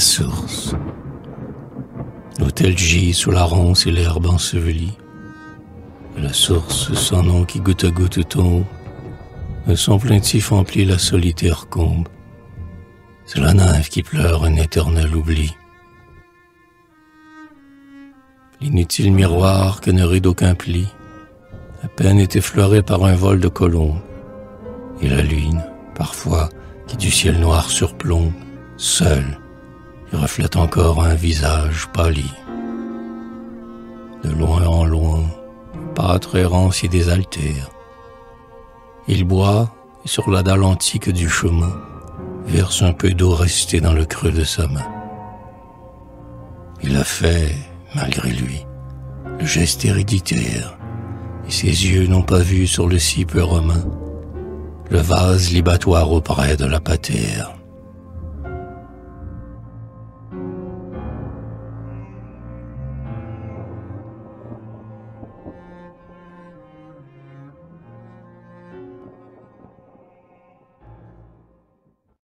source. L'hôtel gît sous la ronce et l'herbe ensevelie. la source sans nom qui goutte à goutte tombe, de son plaintif emplit la solitaire combe. C'est la nymphe qui pleure un éternel oubli. L'inutile miroir que ne rit d'aucun pli, à peine est effleuré par un vol de colombes. Et la lune, parfois, qui du ciel noir surplombe, seule, reflète encore un visage pâli. De loin en loin, pâtre errant s'y désaltère. Il boit, et sur la dalle antique du chemin, verse un peu d'eau restée dans le creux de sa main. Il a fait, malgré lui, le geste héréditaire, et ses yeux n'ont pas vu sur le cipe romain le vase libatoire auprès de la patère.